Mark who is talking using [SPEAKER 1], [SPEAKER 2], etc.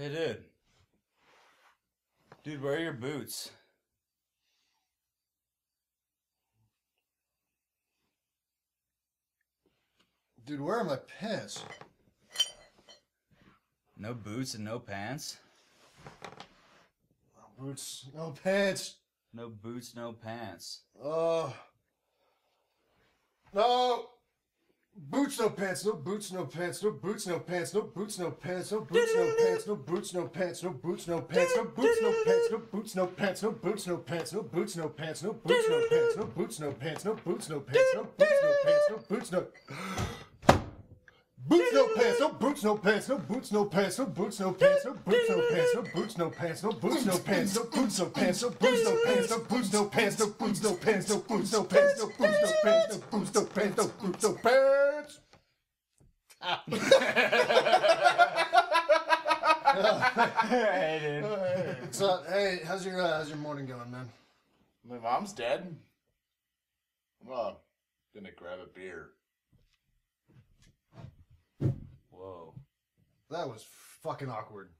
[SPEAKER 1] Hey, dude. Dude, where are your boots?
[SPEAKER 2] Dude, where are my pants?
[SPEAKER 1] No boots and no pants?
[SPEAKER 2] No boots, no pants.
[SPEAKER 1] No boots, no pants.
[SPEAKER 2] Uh. No. Boots, no pants, no boots, no pants, no boots, no pants, no boots, no pants, no boots, no pants, no boots, no pants, no boots, no pants, no boots, no pants, no boots, no pants, no boots, no pants, no boots, no pants, no boots, no pants, no boots, no pants, no boots, no pants, no boots, no pants, no boots, no. Boots no pants, no boots no pants, no boots no pants, no boots no pants, no boots no pants, boots no pants, no boots no pants, no boots no pants, no boots no pants, no boots no pants, no boots no pants, no boots no pants, no boots no pants, no boots no pants, no boots no pants.
[SPEAKER 3] hey, dude.
[SPEAKER 2] What's up? Hey, how's your uh, how's your morning going, man?
[SPEAKER 3] My mom's dead. I'm uh, gonna grab a beer.
[SPEAKER 1] Whoa.
[SPEAKER 2] That was fucking awkward.